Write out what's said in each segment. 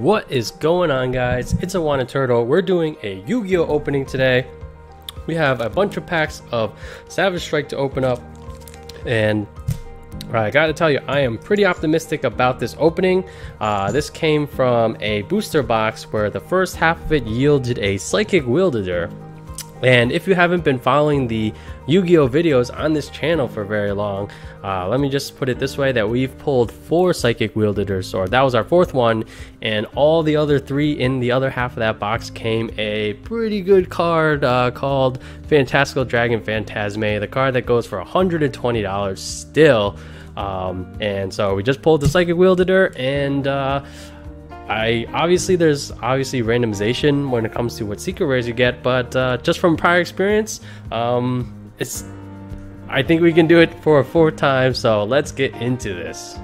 What is going on guys? It's Iwana Turtle. We're doing a Yu-Gi-Oh opening today. We have a bunch of packs of Savage Strike to open up and I gotta tell you, I am pretty optimistic about this opening. Uh, this came from a booster box where the first half of it yielded a Psychic Wheeleder, and if you haven't been following the Yu-Gi-Oh videos on this channel for very long, uh, let me just put it this way that we've pulled four Psychic Wheeleders, or that was our fourth one, and all the other three in the other half of that box came a pretty good card uh, called Fantastical Dragon Phantazmay, the card that goes for $120 still. Um, and so we just pulled the Psychic Wheeleder, and uh, I obviously there's obviously randomization when it comes to what secret rares you get, but uh, just from prior experience, um, it's I think we can do it for a fourth time. So let's get into this.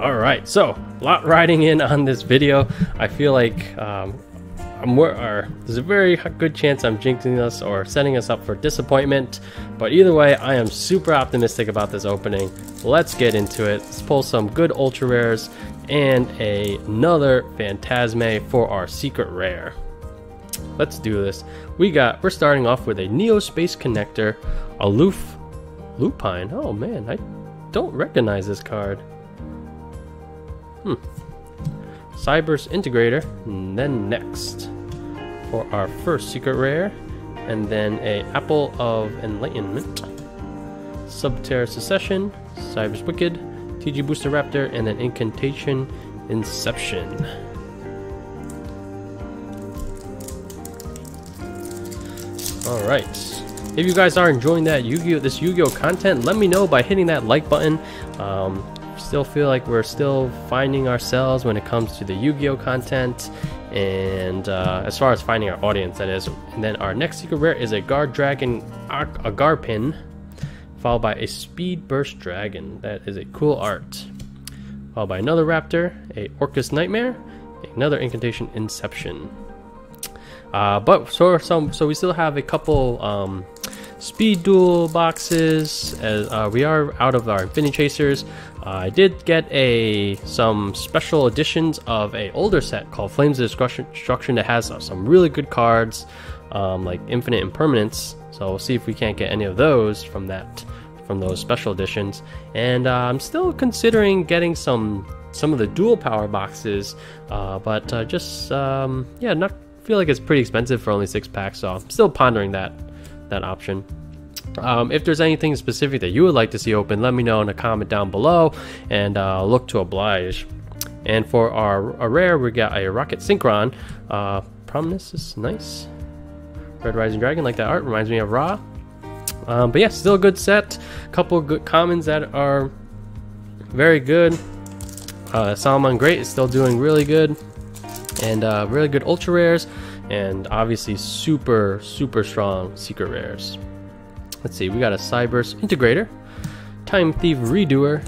All right, so a lot riding in on this video. I feel like um, or there's a very good chance I'm jinxing us or setting us up for disappointment. But either way, I am super optimistic about this opening. Let's get into it. Let's pull some good ultra rares and a, another Phantazmay for our secret rare. Let's do this. We got, we're starting off with a Neo Space Connector, Aloof Lupine. Oh man, I don't recognize this card. Hmm. Cyberse Integrator, then next for our first secret rare, and then a Apple of Enlightenment, Subterra Secession, Cyber's Wicked, TG Booster Raptor, and then Incantation Inception. Alright. If you guys are enjoying that Yu-Gi-Oh! this Yu-Gi-Oh! content, let me know by hitting that like button. Um, still feel like we're still finding ourselves when it comes to the Yu-Gi-Oh! content. And uh, as far as finding our audience, that is. And then our next secret rare is a Guard Dragon Agarpain, followed by a Speed Burst Dragon. That is a cool art. Followed by another Raptor, a Orcust Knightmare, another Incantation Inception. Uh, but so some, so we still have a couple um, speed duel boxes. As uh, we are out of our Infinity Chasers. Uh, I did get a some special editions of a older set called Flames of Destruction that has uh, some really good cards, um, like Infinite Impermanence. So we'll see if we can't get any of those from that from those special editions. And uh, I'm still considering getting some some of the Duel Power boxes, uh, but uh, just um, yeah, not feel like it's pretty expensive for only six packs. So I'm still pondering that that option. Um, if there's anything specific that you would like to see open, let me know in a comment down below, and uh, look to oblige. And for our, our, rare, we got a Rokket Synchron. Uh, Prominence is nice. Red Rising Dragon, like that art, reminds me of Ra. Um, but yeah, still a good set. A couple good commons that are very good. Uh, Salamangreat is still doing really good. And uh, really good ultra rares. And obviously super, super strong secret rares. Let's see, we got a Cyberse Integrator, Time Thief Redoer,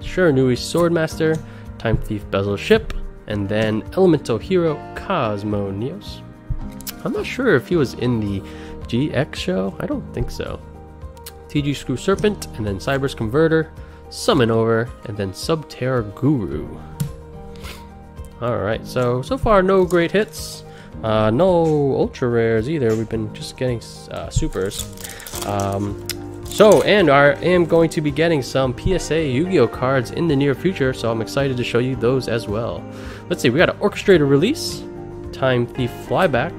Shiranui Swordmaster, Time Thief Bezel Ship, and then Elemental Hero Cosmo Neos. I'm not sure if he was in the GX show. I don't think so. TG Screw Serpent, and then Cyberse Converter, Summon Over, and then Subterror Guru. Alright, so, so far no great hits. Uh, no ultra rares either. We've been just getting uh, supers. Um, so, and I am going to be getting some PSA Yu-Gi-Oh cards in the near future, so I'm excited to show you those as well. Let's see, we got an Orcustrated Release, Time Thief Flyback,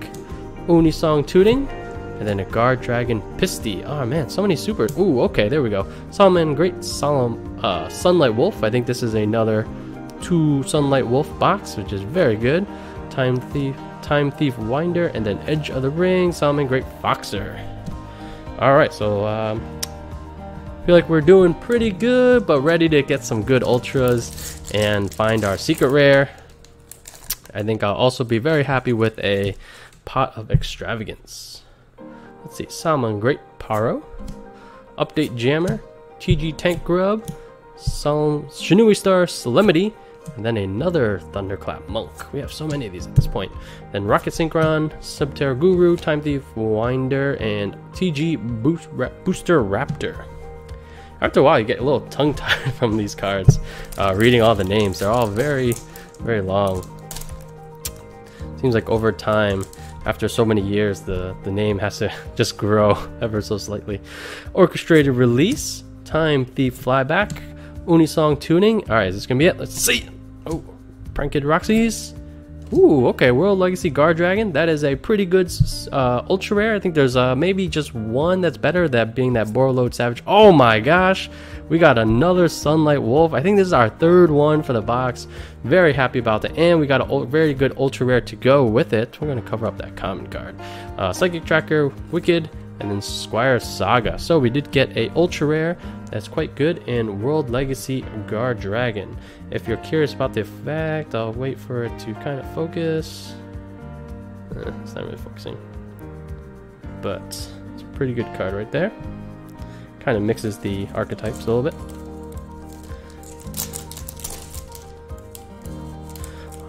Unisong Tooting, and then a Guard Dragon Pisty. Oh man, so many supers. Ooh, okay, there we go. Salamangreat Solemn uh, Sunlight Wolf. I think this is another two Sunlight Wolf box, which is very good. Time Thief, Time Thief Winder, and then Edge of the Ring, Salamangreat Foxer. Alright, so um, feel like we're doing pretty good, but ready to get some good ultras and find our secret rare. I think I'll also be very happy with a pot of extravagance. Let's see, Salamangreat Paro, Update Jammer, TG Tank Grub, Sol Shinui Star Solemnity, and then another Thunderclap Monk. We have so many of these at this point. Then Rokket Synchron, Subterror Guru, Time Thief Winder, and TG Boost Ra Booster Raptor. After a while, you get a little tongue-tied from these cards, uh, reading all the names. They're all very, very long. seems like over time, after so many years, the, the name has to just grow ever so slightly. Orcustrated release, Time Thief Flyback, Unisong tuning. Alright, is this gonna be it? Let's see. Oh, Pranked Roxy's. Ooh, okay, World Legacy Guard Dragon. That is a pretty good uh, ultra rare. I think there's uh, maybe just one that's better, that being that Borreload Savage. Oh my gosh, we got another Sunlight Wolf. I think this is our third one for the box. Very happy about that. And we got a very good ultra rare to go with it. We're going to cover up that common card. Uh, Psychic Tracker, Wicked, and then Squire Saga. So we did get a ultra rare that's quite good in World Legacy Guard Dragon. If you're curious about the effect, I'll wait for it to kind of focus. Eh, it's not really focusing. But it's a pretty good card right there. Kind of mixes the archetypes a little bit.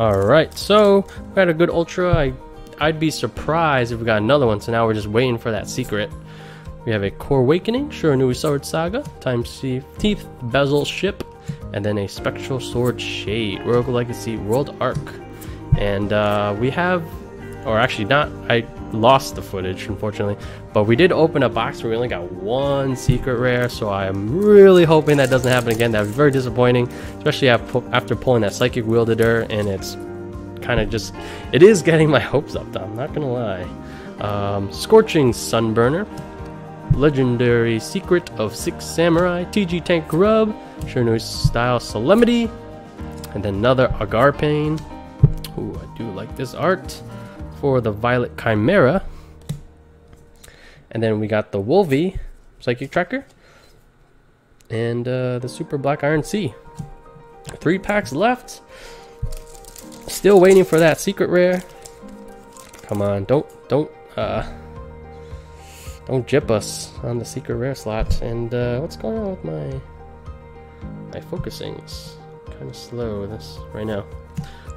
Alright, so we had a good ultra. I I'd be surprised if we got another one, so now we're just waiting for that secret. We have a Core Awakening, Shiranui Sword Saga, Time Thief Bezel Ship, and then a Spectral Sword Shade, Rogue Legacy World Arc. And uh, we have, or actually not, I lost the footage unfortunately, but we did open a box where we only got one secret rare, so I'm really hoping that doesn't happen again. That was very disappointing, especially after pulling that Psychic Wheeleder and it's kind of just it is getting my hopes up. Though, I'm not gonna lie. Um, Scorching Sunburner, Legendary Secret of Six Samurai, TG Tank Grub, Shiranui Style Solemnity, and another Agarpain. Ooh, I do like this art for the Violet Chimera. And then we got the Wolvie Psychic Tracker and uh, the Super Black Iron Sea. Three packs left. Still waiting for that secret rare. Come on, don't don't uh don't jip us on the secret rare slot. And uh, what's going on with my my focusing? It's kind of slow this right now.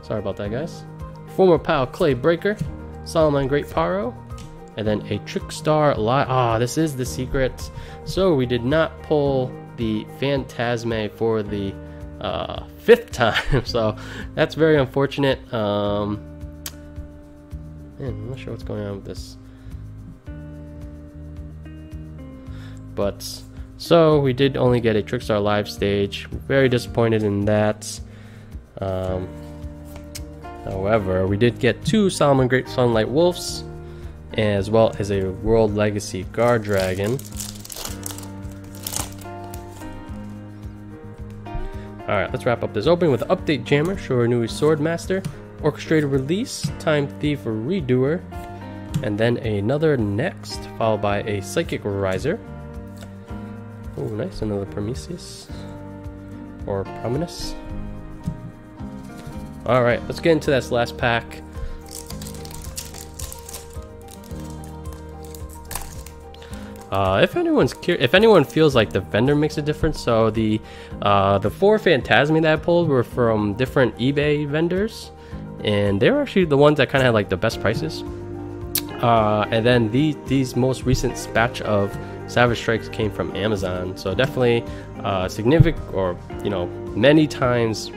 Sorry about that, guys. Former pal Clay Breaker, Salamangreat Paro, and then a Trickstar Lot. Ah, this is the secret. So we did not pull the Phantazmay for the uh, fifth time. so that's very unfortunate. Um, man, I'm not sure what's going on with this. But so we did only get a Trickstar live stage. Very disappointed in that. Um, however, we did get two Salamangreat Sunlight Wolves, as well as a World Legacy Guard Dragon. Alright, let's wrap up this opening with Update Jammer, Shiranui Swordmaster, Orcustrated Release, Time Thief Redoer, and then another next, followed by a Psychic Riser. Oh, nice, another Prometheus. Or Prominus. Alright, let's get into this last pack. Uh, if anyone's curious, if anyone feels like the vendor makes a difference, so the uh, the four Phantasmi that I pulled were from different eBay vendors, and they were actually the ones that kind of had like the best prices. Uh, and then these these most recent batch of Savage Strikes came from Amazon, so definitely uh, significant or you know many times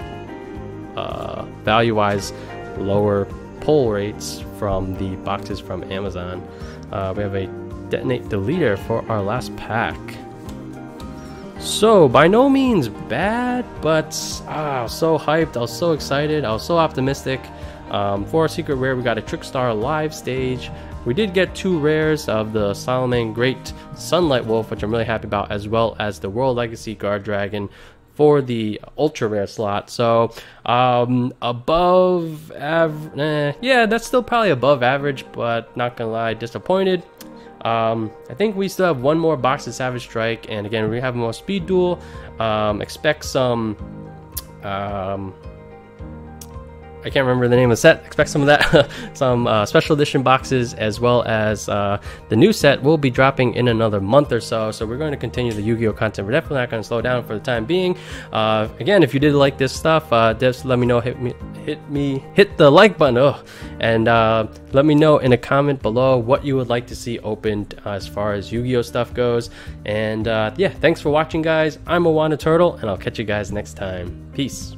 uh, value wise lower pull rates from the boxes from Amazon. Uh, we have a detonate the leader for our last pack. So, by no means bad, but ah, I was so hyped, I was so excited, I was so optimistic. Um, for our secret rare, we got a Trickstar live stage. We did get two rares of the Salamangreat Sunlight Wolf, which I'm really happy about, as well as the World Legacy Guard Dragon for the ultra rare slot. So um, above average, eh, yeah, that's still probably above average, but not gonna lie, disappointed. Um, I think we still have one more box of Savage Strike, and again, we have more Speed Duel. Um, expect some. Um, I can't remember the name of the set. Expect some of that, some uh, special edition boxes, as well as uh, the new set will be dropping in another month or so. So we're going to continue the Yu-Gi-Oh content. We're definitely not going to slow down for the time being. Uh, again, if you did like this stuff, uh, just let me know. Hit me, hit me, hit the like button, and uh, let me know in a comment below what you would like to see opened as far as Yu-Gi-Oh stuff goes. And uh, yeah, thanks for watching, guys. I'm Awana Turtle, and I'll catch you guys next time. Peace.